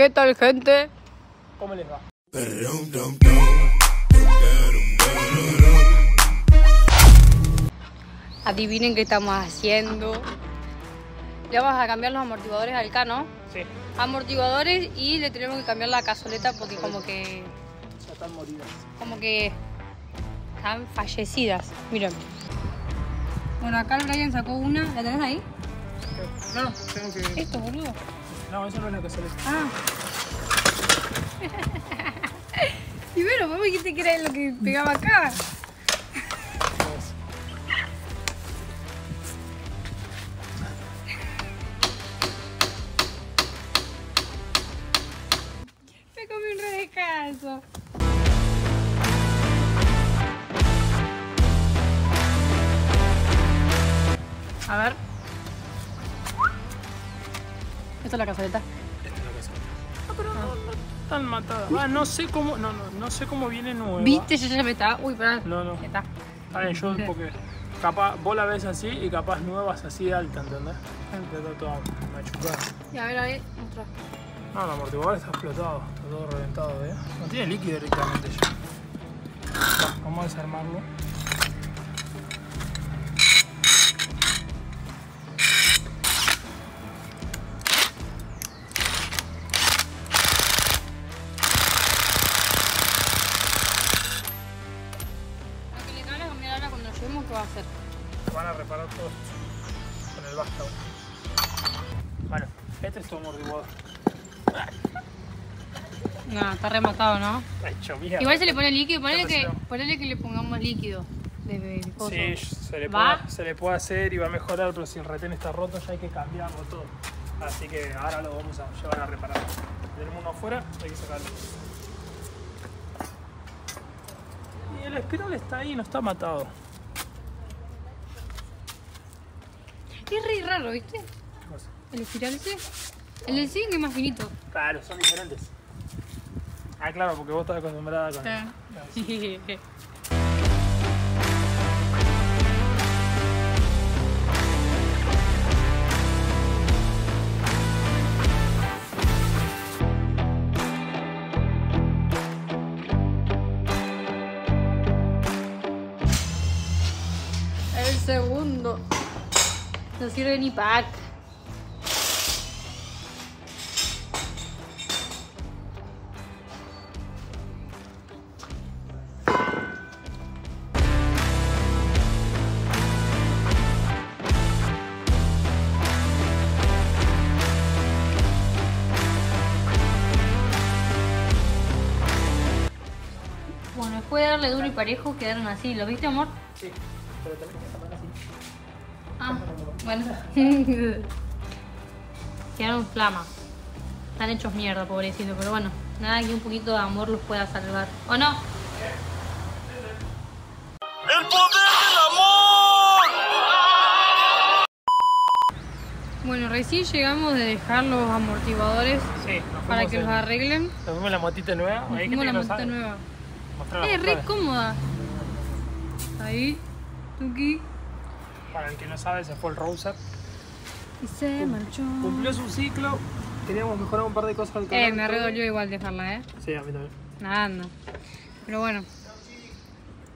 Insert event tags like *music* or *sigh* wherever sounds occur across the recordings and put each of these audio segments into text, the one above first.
¿Qué tal, gente? ¿Cómo les va? Adivinen qué estamos haciendo. Le vamos a cambiar los amortiguadores al cano. Sí, Amortiguadores y le tenemos que cambiar la cazoleta porque como que... ya están moridas. Como que... Están fallecidas. Miren. Bueno, acá el Brian sacó una. ¿La tenés ahí? No, no, tengo que. Esto, boludo. No, eso no es lo que se les. Ah. *laughs* y bueno, vos me dijiste que era lo que pegaba acá. Esta es la cazoleta. Esta es la se No, pero no, no están matadas. Ah, no sé cómo. No, no, no sé cómo viene nueva. ¿Viste? Yo ya me estaba. Uy, pará. No, no. Ya está. Está bien, yo porque. Capaz, vos la ves así y capaz nuevas así de alta, ¿entendés? Ya está toda machucada. Y a ver, a ver, otra. No, el amortiguador está explotado, está todo reventado, ¿eh? No tiene líquido directamente ya. Va, Vamos a desarmarlo. No, está rematado, ¿no? Está hecho mierda. Igual se le pone líquido, ponele que, ponele que le pongamos líquido. De. Sí, se le, ¿Va? puede, se le puede hacer y va a mejorar, pero si el retén está roto ya hay que cambiarlo todo. Así que ahora lo vamos a llevar a reparar. Tenemos uno afuera, hay que sacarlo. Y el espiral está ahí, no está matado. Es re raro, ¿viste? ¿Qué cosa? El espiral ese. El del zinc es más finito. Claro, son diferentes. Ah, claro, porque vos estás acostumbrada con. Claro. El segundo. No sirve ni pack. Darle duro y parejo quedaron así. ¿Lo viste, amor? Sí, pero tenés que tapar así. Ah, bueno. *laughs* Quedaron flamas. Están hechos mierda, pobrecito, pero bueno, nada que un poquito de amor los pueda salvar. ¿O no? ¡El poder del amor! Bueno, recién llegamos de dejar los amortiguadores Sí, para que en- los arreglen. Nos fuimos la motita nueva. Nos fuimos la motita nueva. Es re mostrala. cómoda. Ahí, Tuki. Para el que no sabe, se fue el Rouser. Y se marchó. Cumplió su ciclo. Queríamos mejorar un par de cosas al canal. Eh, me redolió igual dejarla, ¿eh? Sí, a mí también. Nada. Pero bueno.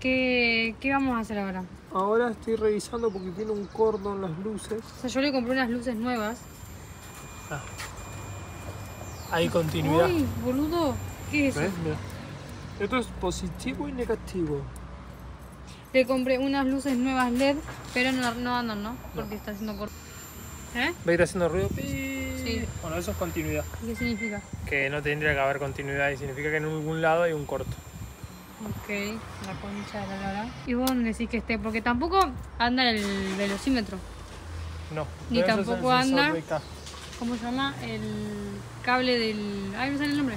¿Qué, ¿Qué vamos a hacer ahora? Ahora estoy revisando porque tiene un cordo en las luces. O sea, yo le compré unas luces nuevas. Ah. Hay continuidad. Uy, boludo. ¿Qué es eso? ¿Ves? Esto es positivo y negativo. Le compré unas luces nuevas LED, pero no, no andan, ¿no? Porque está haciendo corto. ¿Eh? Va a ir haciendo ruido. Sí. Bueno, eso es continuidad. ¿Y ¿Qué significa? Que no tendría que haber continuidad y significa que en algún lado hay un corto. Ok, la concha de la lora. ¿Y vos dónde decís que esté? Porque tampoco anda el velocímetro. No. Ni tampoco anda. ¿Cómo se llama? El cable del... Ay, no sale el nombre.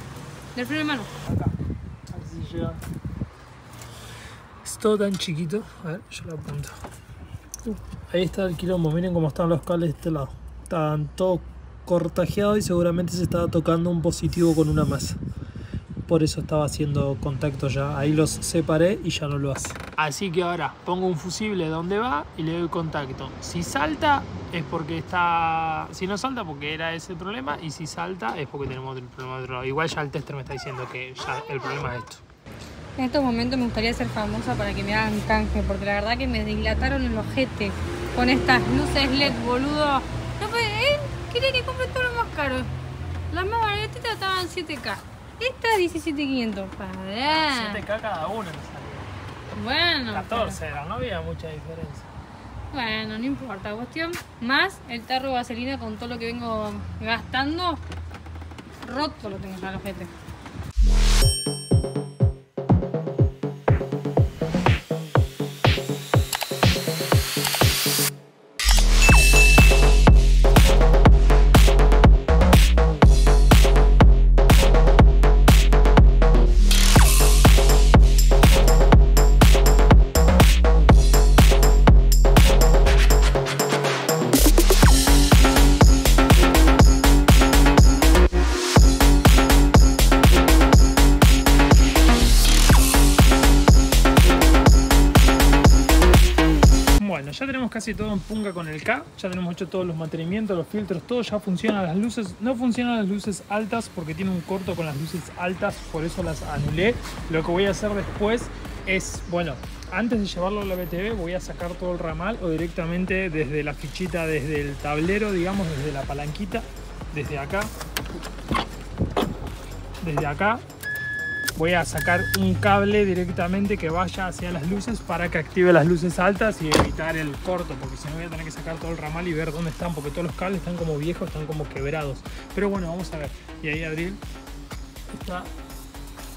Del freno de mano. Acá. Llega. Es todo tan chiquito. A ver, yo lo apunto. Uh, ahí está el quilombo. Miren cómo están los cables de este lado. Están todo cortajeado y seguramente se estaba tocando un positivo con una masa. por eso estaba haciendo contacto ya. Ahí los separé y ya no lo hace. Así que ahora pongo un fusible donde va y le doy contacto. Si salta es porque está... Si no salta porque era ese el problema y si salta es porque tenemos otro problema de otro lado. Igual ya el tester me está diciendo que el problema es esto. En estos momentos me gustaría ser famosa para que me hagan canje, porque la verdad que me dilataron el ojete con estas luces LED, boludo. No, pues, ¿eh? Quería que compre todo lo más caro. Las más baratitas estaban 7K. Esta 17.500. Pará. 7K cada uno me salió. Bueno. 14 era, no había mucha diferencia. Bueno, no importa. Cuestión más el tarro de vaselina con todo lo que vengo gastando. Roto lo tengo ya el ojete. Tenemos casi todo en punga con el K, ya tenemos hecho todos los mantenimientos, los filtros, todo ya funciona, las luces, no funcionan las luces altas porque tiene un corto con las luces altas, por eso las anulé. Lo que voy a hacer después es, bueno, antes de llevarlo a la BTV voy a sacar todo el ramal o directamente desde la fichita, desde el tablero, digamos, desde la palanquita, desde acá, desde acá voy a sacar un cable directamente que vaya hacia las luces para que active las luces altas y evitar el corto, porque si no voy a tener que sacar todo el ramal y ver dónde están, porque todos los cables están como viejos, están como quebrados. Pero bueno, vamos a ver. Y ahí Adriel está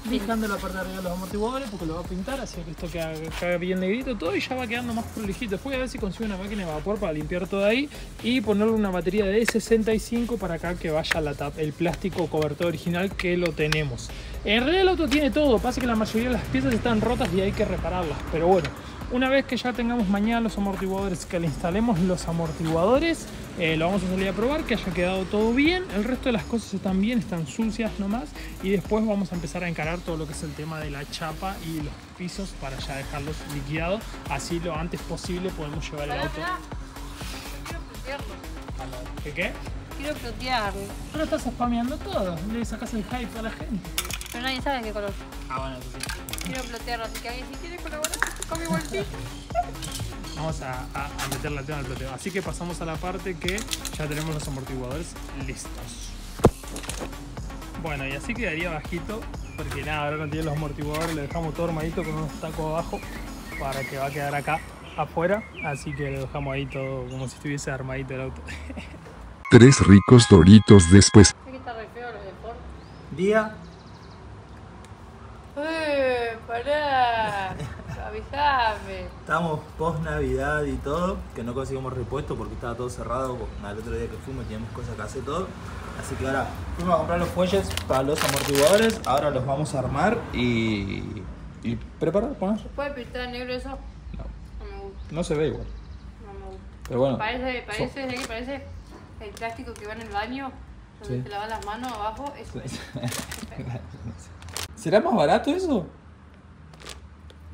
fijando la parte de arriba de los amortiguadores porque lo va a pintar, así que esto queda, bien negrito todo y ya va quedando más prolijito. Después voy a ver si consigo una máquina de vapor para limpiar todo ahí y ponerle una batería de 65 para acá que vaya la tap, el plástico cobertor original que lo tenemos. En realidad el auto tiene todo, pasa que la mayoría de las piezas están rotas y hay que repararlas, pero bueno. Una vez que ya tengamos mañana los amortiguadores, que le instalemos los amortiguadores, eh, lo vamos a salir a probar, que haya quedado todo bien. El resto de las cosas están bien, están sucias nomás. Y después vamos a empezar a encarar todo lo que es el tema de la chapa y los pisos para ya dejarlos liquidados. Así lo antes posible podemos llevar el auto. ¿Qué qué? Quiero flotearlo. Pero estás spameando todo, le sacas el hype a la gente. Pero nadie sabe qué color. Ah, bueno, eso sí. Quiero flotearlo, así que alguien si quiere colaborar con mi bolsito. Vamos a, a, a meterle al tema del ploteo. Así que pasamos a la parte que ya tenemos los amortiguadores listos. Bueno, y así quedaría bajito, porque nada, ahora cuando tiene los amortiguadores le dejamos todo armadito con unos tacos abajo para que va a quedar acá afuera. Así que lo dejamos ahí todo como si estuviese armadito el auto. *laughs* Tres ricos doritos después. Es que está re feo lo de Ford. Día, ¡Eh! ¡Pará! Avisame. estamos post Navidad y todo, que no conseguimos repuesto porque estaba todo cerrado. Al otro día que fuimos teníamos cosas que hacer todo. Así que ahora fuimos a comprar los fuelles para los amortiguadores. Ahora los vamos a armar y. y preparar, poner. ¿Puede pintar negro eso? No, No me gusta, no se ve igual. no me gusta. Pero bueno. Parece, parece, ¿de qué parece? El plástico que va en el baño, donde Sí. te lavas las manos abajo, eso es. *laughs* ¿Será más barato eso?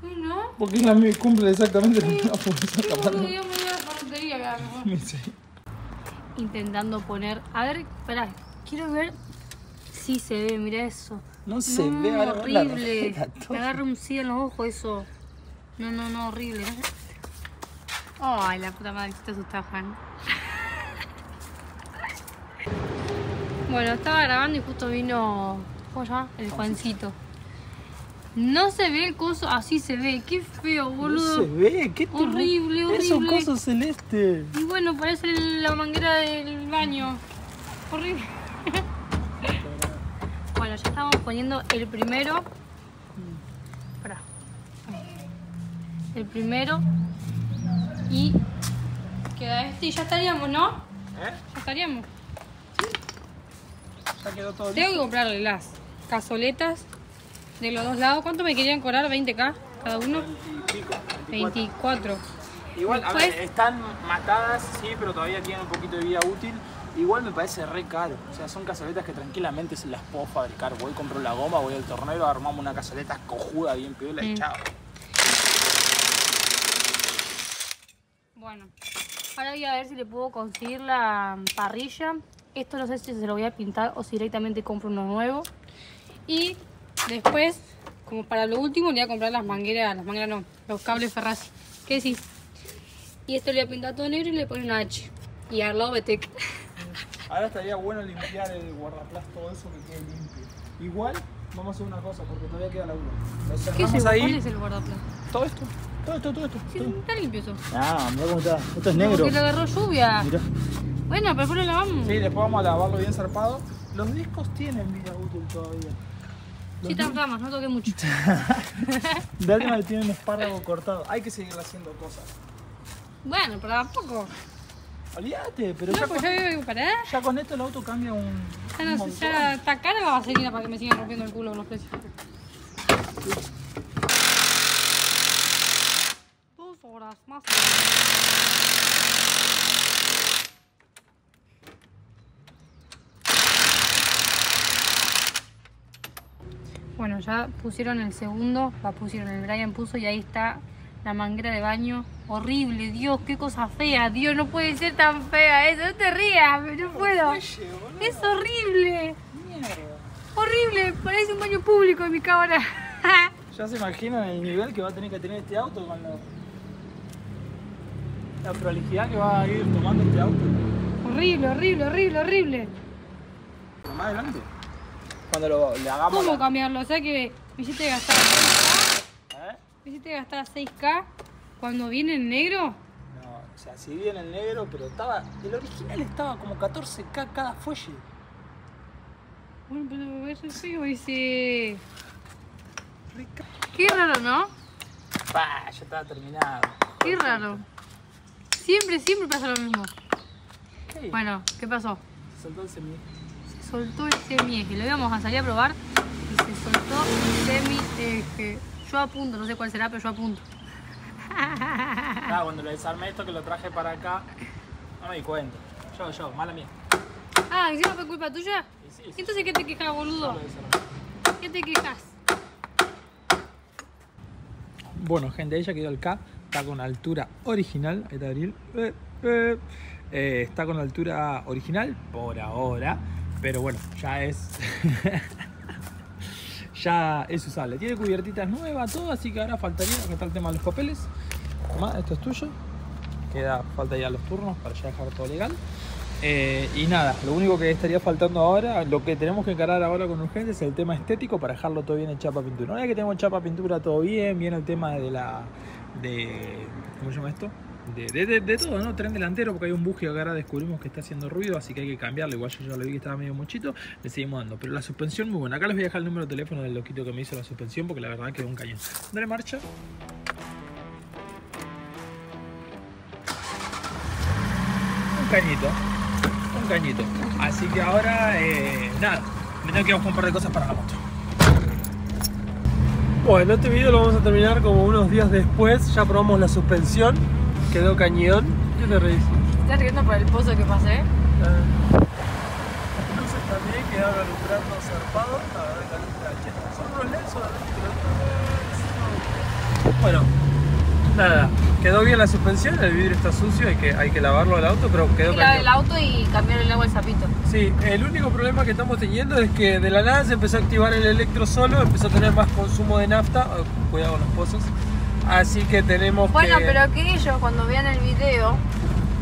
¿No? Porque la me cumple exactamente la misma función. Sí, capaz no. Me la ferretería que a lo mejor. *laughs* Sí. Intentando poner. A ver, espera, quiero ver si se ve, mira eso. No se ve ahora horrible. Me agarra un sí en los ojos eso. No, no, no, horrible. Ay, la puta madre, te asustaba, Juan. *laughs* Bueno, estaba grabando y justo vino. ¿Cómo se llama? El Juancito. No se ve el coso, así se ve. Qué feo, No boludo. se ve, ¿qué te Horrible, Es un horrible. coso celeste. Y bueno, parece la manguera del baño. Horrible. *laughs* bueno, ya estamos poniendo el primero. Pará. El primero. Y queda este y ya estaríamos, ¿no? ¿Eh? Ya estaríamos. Ya quedó todo Tengo que comprarle las cazoletas de los dos lados. ¿Cuánto me querían cobrar? ¿20k cada uno? 24. Igual, a ver, están matadas, sí, pero todavía tienen un poquito de vida útil. Igual me parece re caro. O sea, son cazoletas que tranquilamente se las puedo fabricar. Voy, compro la goma, voy al tornero, armamos una cazoleta cojuda bien piola y Mm. chao. Bueno, ahora voy a ver si le puedo conseguir la parrilla. Esto no sé si se lo voy a pintar o si directamente compro uno nuevo. Y después, como para lo último, le voy a comprar las mangueras, las mangueras no, los cables Ferrazzi. ¿Qué decís? Y esto le voy a pintar todo negro y le pongo una H. Y al lado Betec. *laughs* Ahora estaría bueno limpiar el guardaplas, todo eso que quede limpio. Igual, vamos a hacer una cosa, porque todavía queda la uno. Lo ¿Qué es ahí. ¿Cuál es el guardaplan? Todo esto, todo esto, todo esto. Sí, está limpio eso. Ah, mira cómo está. Esto es negro. Porque le agarró lluvia. Mirá. Bueno, pero después lo lavamos. Sí, después vamos a lavarlo bien zarpado. Los discos tienen vida útil todavía. Sí, ramas, no toqué mucho. *laughs* De última tienen espárrago cortado. Hay que seguir haciendo cosas. Bueno, pero tampoco. Olvídate, pero No, ya, pues con, parar. ya con esto el auto cambia un. Ya, un no, montón. ya está cara la vaselina para que me sigan rompiendo el culo con los precios. Dos horas más. Bueno, ya pusieron el segundo, la pusieron, el Brian puso y ahí está la manguera de baño. Horrible, Dios, qué cosa fea, Dios, no puede ser tan fea eso, no te rías, no puedo. Es horrible. Horrible, parece un baño público en mi cámara. *laughs* Ya se imaginan el nivel que va a tener que tener este auto con la, la prolijidad que va a ir tomando este auto. horrible, horrible, horrible, horrible. Más adelante. Cuando lo, le hagamos. ¿Cómo la- cambiarlo? O sea que me hiciste gastar 6K, ¿Eh? me hiciste gastar 6K cuando viene en negro. No, o sea, si bien el negro, pero estaba. El original estaba como 14k cada fuelle. Bueno, pero eso es feo ese. Qué raro, ¿no? Pa, ya estaba terminado. Qué raro. Siempre, siempre pasa lo mismo. ¿Qué? Bueno, ¿qué pasó? Se soltó el semi. Soltó el semieje. Lo íbamos a salir a probar y se soltó el semieje. Yo apunto, no sé cuál será, pero yo apunto. *laughs* Ah, cuando lo desarmé esto que lo traje para acá, no me di cuenta. Yo, yo, mala mía. Ah, encima fue culpa tuya. Y sí, sí, Entonces, ¿qué te quejas, boludo? ¿Qué te quejas? Bueno, gente, ella quedó el K, está con altura original. Ahí está Ariel. Eh, eh. Eh, está con altura original por ahora, pero bueno, ya es. *laughs* ya es usable. Tiene cubiertitas nuevas, todo, así que ahora faltaría. Acá está el tema de los papeles. Tomá, esto es tuyo. Queda, falta ya los turnos para ya dejar todo legal. Eh, y nada, lo único que estaría faltando ahora, lo que tenemos que encarar ahora con urgencia es el tema estético para dejarlo todo bien en chapa pintura. Una vez que tenemos chapa pintura todo bien, viene el tema de la. de. ¿Cómo se llama esto? De, todo, ¿no? Tren delantero, porque hay un buje que ahora descubrimos que está haciendo ruido, así que hay que cambiarlo. Igual yo ya lo vi que estaba medio mochito, le seguimos dando. Pero la suspensión muy buena. Acá les voy a dejar el número de teléfono del loquito que me hizo la suspensión, porque la verdad quedó un cañón. Dale marcha. Un cañito. Un cañito. Así que ahora, eh, nada, me tengo que ir a buscar un par de cosas para la moto. Bueno, este video lo vamos a terminar como unos días después. Ya probamos la suspensión, quedó cañón. ¿Qué te reís? ¿Estás riendo por el pozo que pasé? Las luces también quedaron alumbrando zarpado. La verdad que Son unos LED solamente, pero Bueno, nada. Quedó bien la suspensión, el vidrio está sucio, hay que, hay que lavarlo al auto, pero quedó lavar cañón. el auto y cambiar el agua al sapito. Sí, el único problema que estamos teniendo es que de la nada se empezó a activar el electro solo, empezó a tener más consumo de nafta, oh, cuidado con los pozos, así que tenemos Bueno, que... pero que ellos cuando vean el video,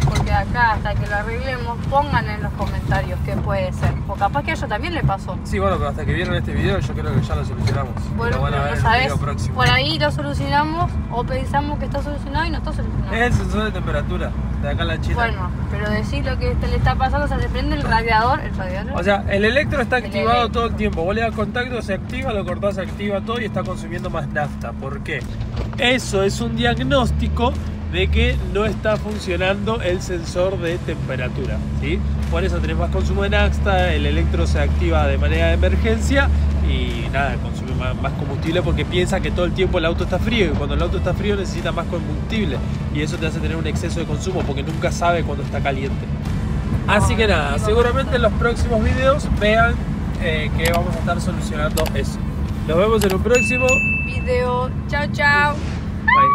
porque acá hasta que lo arreglemos, pongan en los comentarios qué puede ser. O capaz que a ellos también le pasó. Sí, bueno, pero hasta que vieron este video yo creo que ya lo solucionamos. Bueno, a pero no sabes, por ahí lo solucionamos o pensamos que está solucionado y no está solucionado. Es el sensor de temperatura de acá en la china. Bueno, pero decir lo que te le está pasando, o sea, se prende el radiador, el radiador. O sea, el electro está El activado electro. todo el tiempo. Vos le das contacto, se activa, lo cortás, se activa todo y está consumiendo más nafta. ¿Por qué? Eso es un diagnóstico de que no está funcionando el sensor de temperatura. ¿sí? Por eso tenés más consumo de nafta, el electro se activa de manera de emergencia y nada, consume más, más combustible porque piensa que todo el tiempo el auto está frío y cuando el auto está frío necesita más combustible y eso te hace tener un exceso de consumo porque nunca sabe cuando está caliente. Así que nada, seguramente en los próximos videos vean eh, que vamos a estar solucionando eso. Nos vemos en un próximo. Video. Chao, chao. Bye.